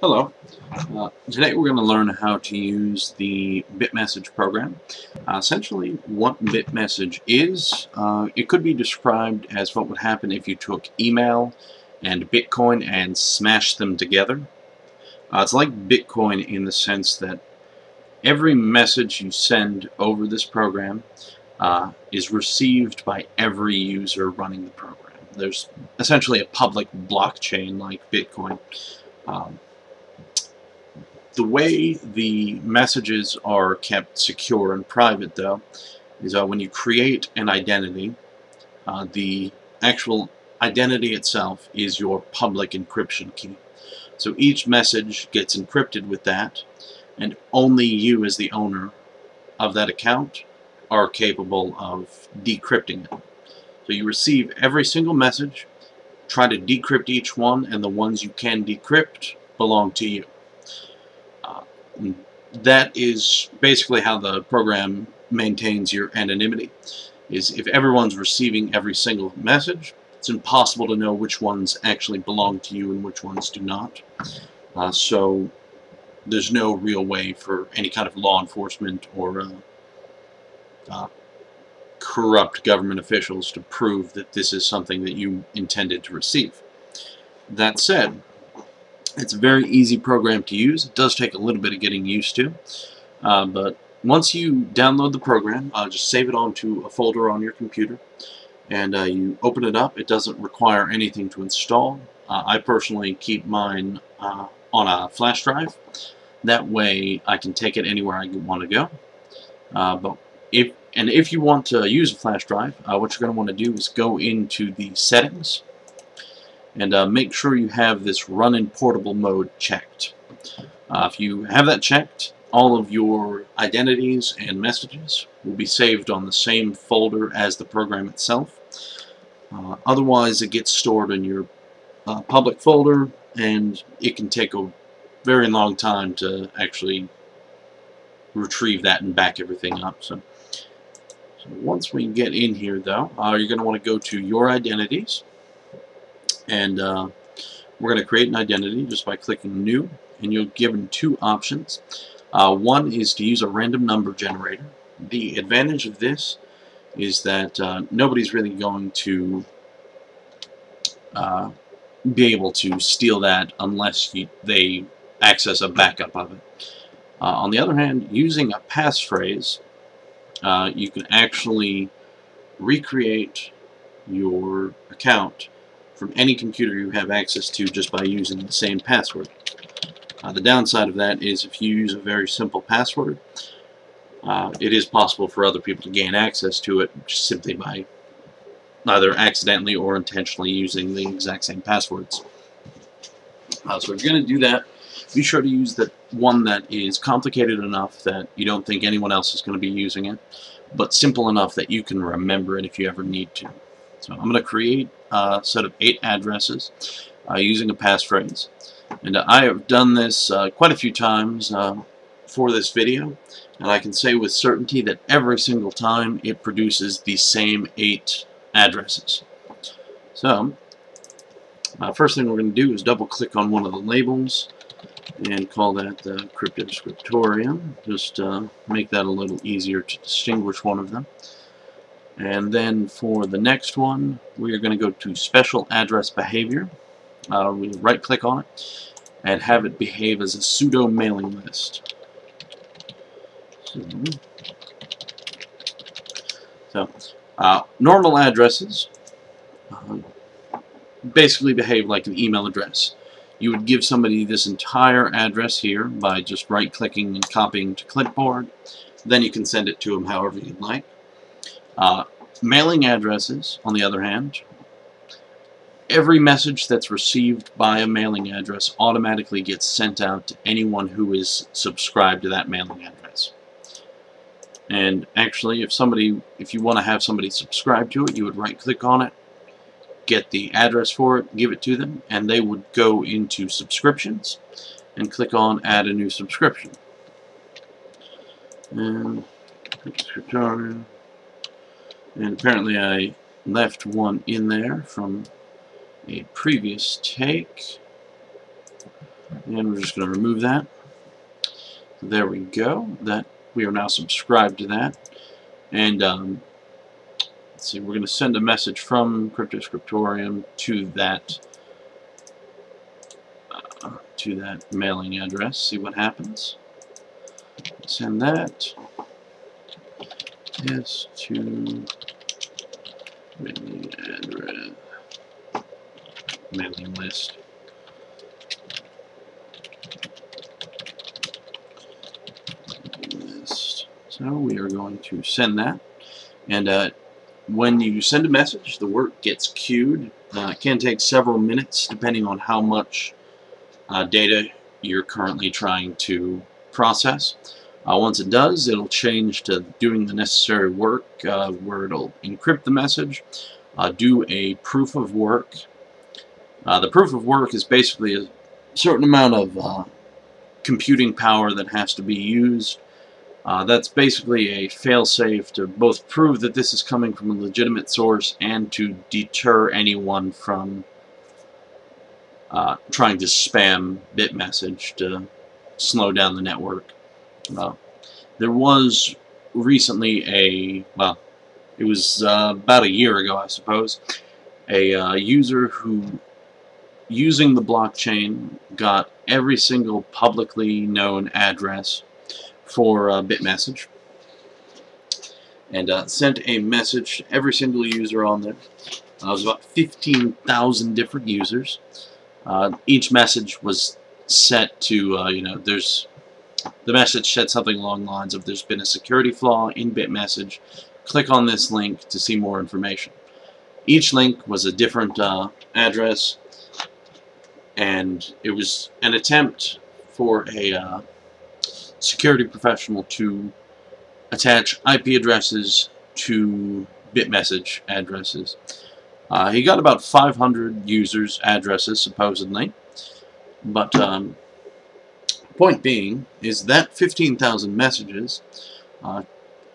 Hello. Uh, today we're going to learn how to use the BitMessage program. Uh, essentially what BitMessage is, uh, it could be described as what would happen if you took email and Bitcoin and smashed them together. Uh, it's like Bitcoin in the sense that every message you send over this program uh, is received by every user running the program. There's essentially a public blockchain like Bitcoin. Um, the way the messages are kept secure and private, though, is uh, when you create an identity, uh, the actual identity itself is your public encryption key. So each message gets encrypted with that, and only you as the owner of that account are capable of decrypting it. So you receive every single message, try to decrypt each one, and the ones you can decrypt belong to you that is basically how the program maintains your anonymity is if everyone's receiving every single message it's impossible to know which ones actually belong to you and which ones do not. Uh, so there's no real way for any kind of law enforcement or uh, uh, corrupt government officials to prove that this is something that you intended to receive. That said it's a very easy program to use. It does take a little bit of getting used to. Uh, but once you download the program, uh, just save it onto a folder on your computer. And uh, you open it up. It doesn't require anything to install. Uh, I personally keep mine uh, on a flash drive. That way I can take it anywhere I want to go. Uh, but if and if you want to use a flash drive, what you're going to want to do is go into the settings and uh, make sure you have this run in portable mode checked. Uh, if you have that checked, all of your identities and messages will be saved on the same folder as the program itself. Uh, otherwise, it gets stored in your uh, public folder, and it can take a very long time to actually retrieve that and back everything up. So, so once we get in here, though, uh, you're going to want to go to Your Identities and uh, we're going to create an identity just by clicking new and you're given two options. Uh, one is to use a random number generator. The advantage of this is that uh, nobody's really going to uh, be able to steal that unless you, they access a backup of it. Uh, on the other hand using a passphrase uh, you can actually recreate your account from any computer you have access to just by using the same password. Uh, the downside of that is if you use a very simple password, uh, it is possible for other people to gain access to it just simply by either accidentally or intentionally using the exact same passwords. Uh, so if you're going to do that, be sure to use the one that is complicated enough that you don't think anyone else is going to be using it, but simple enough that you can remember it if you ever need to. So I'm going to create a set of eight addresses uh, using a passphrase. And I have done this uh, quite a few times uh, for this video. And I can say with certainty that every single time it produces the same eight addresses. So, uh, first thing we're going to do is double click on one of the labels and call that the Cryptoscriptorium. Just uh, make that a little easier to distinguish one of them. And then for the next one, we are going to go to Special Address Behavior. Uh, we right click on it and have it behave as a pseudo mailing list. So, uh, normal addresses uh, basically behave like an email address. You would give somebody this entire address here by just right clicking and copying to clipboard. Then you can send it to them however you'd like. Uh, mailing addresses, on the other hand, every message that's received by a mailing address automatically gets sent out to anyone who is subscribed to that mailing address. And actually, if somebody, if you want to have somebody subscribe to it, you would right-click on it, get the address for it, give it to them, and they would go into subscriptions and click on Add a new subscription. And and apparently I left one in there from a previous take. And we're just going to remove that. There we go. That we are now subscribed to that. And um, let's see, we're going to send a message from Cryptoscriptorium to that uh, to that mailing address. See what happens. Send that. Yes to mailing address mailing list. list. So we are going to send that. And uh, when you send a message, the work gets queued. Uh, it can take several minutes depending on how much uh, data you're currently trying to process. Uh, once it does, it'll change to doing the necessary work uh, where it'll encrypt the message, uh, do a proof of work. Uh, the proof of work is basically a certain amount of uh, computing power that has to be used. Uh, that's basically a failsafe to both prove that this is coming from a legitimate source and to deter anyone from trying to spam Bitmessage to slow down the network. Uh, there was recently a, well, it was uh, about a year ago, I suppose, a uh, user who, using the blockchain, got every single publicly known address for uh, Bitmessage and uh, sent a message to every single user on there. Uh, it was about 15,000 different users. Uh, each message was set to, uh, you know, there's the message said something along the lines of there's been a security flaw in Bitmessage. Click on this link to see more information. Each link was a different uh, address and it was an attempt for a uh, security professional to attach IP addresses to Bitmessage addresses. Uh, he got about 500 users' addresses, supposedly, but um, Point being is that 15,000 messages uh,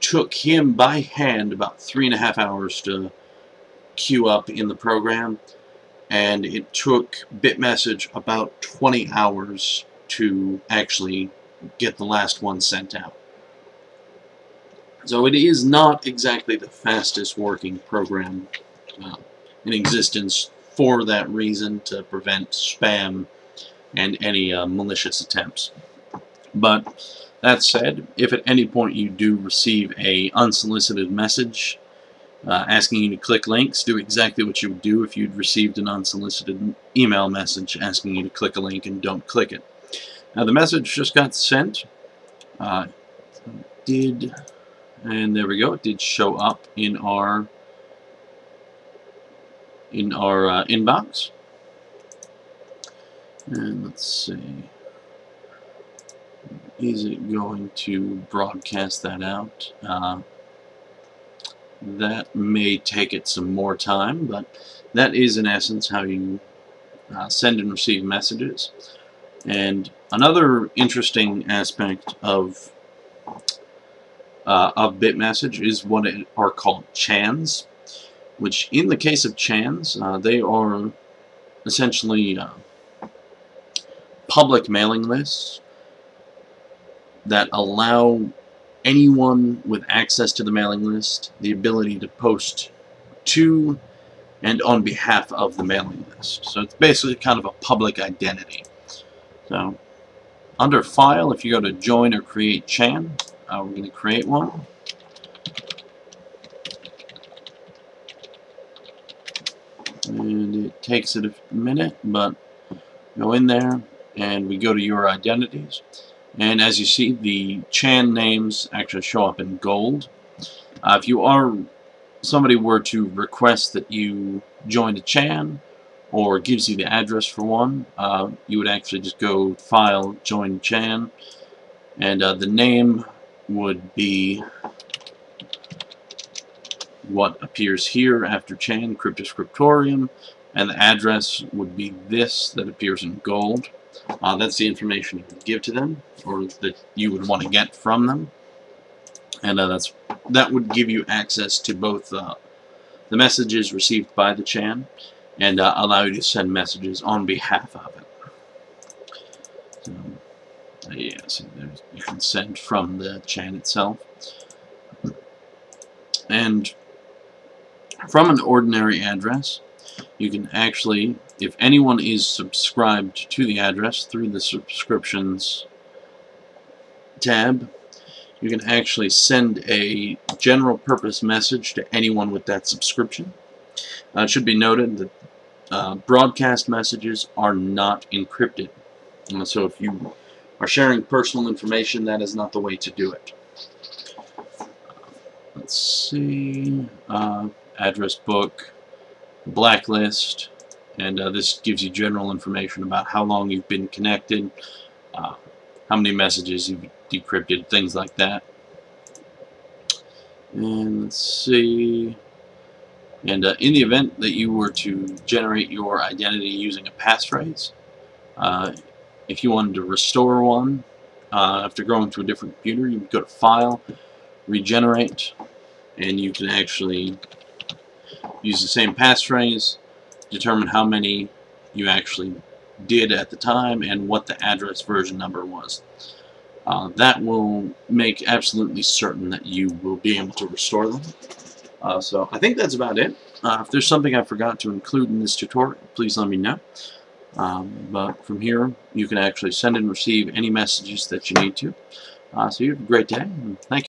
took him by hand about three and a half hours to queue up in the program and it took Bitmessage about 20 hours to actually get the last one sent out. So it is not exactly the fastest working program uh, in existence for that reason to prevent spam and any uh, malicious attempts. But that said, if at any point you do receive a unsolicited message uh, asking you to click links, do exactly what you would do if you'd received an unsolicited email message asking you to click a link and don't click it. Now the message just got sent. Uh, did and there we go. It did show up in our in our uh, inbox. And let's see. Is it going to broadcast that out? Uh, that may take it some more time, but that is in essence how you uh, send and receive messages. And another interesting aspect of uh, of Bitmessage is what are called chans, which in the case of chans, uh, they are essentially uh, public mailing lists that allow anyone with access to the mailing list the ability to post to and on behalf of the mailing list. So it's basically kind of a public identity. So under File, if you go to Join or Create Chan, uh, we're going to create one. And it takes it a minute, but go in there, and we go to your identities. And as you see the Chan names actually show up in gold. Uh, if you are somebody were to request that you join a Chan or gives you the address for one uh, you would actually just go file join Chan. And uh, the name would be what appears here after Chan Cryptoscriptorium. And the address would be this that appears in gold uh, that's the information you give to them, or that you would want to get from them. And uh, that's that would give you access to both uh, the messages received by the Chan and uh, allow you to send messages on behalf of it. Um, uh, yeah, so there's, you can send from the Chan itself. And from an ordinary address, you can actually, if anyone is subscribed to the address through the subscriptions tab, you can actually send a general purpose message to anyone with that subscription. Uh, it should be noted that uh, broadcast messages are not encrypted. Uh, so if you are sharing personal information, that is not the way to do it. Let's see. Uh, address book, blacklist, and uh, this gives you general information about how long you've been connected, uh, how many messages you've decrypted, things like that. And let's see. And uh, in the event that you were to generate your identity using a passphrase, uh, if you wanted to restore one uh, after going to a different computer, you would go to File, Regenerate, and you can actually use the same passphrase, determine how many you actually did at the time, and what the address version number was. Uh, that will make absolutely certain that you will be able to restore them. Uh, so I think that's about it. Uh, if there's something I forgot to include in this tutorial, please let me know. Um, but from here, you can actually send and receive any messages that you need to. Uh, so you have a great day, thank you.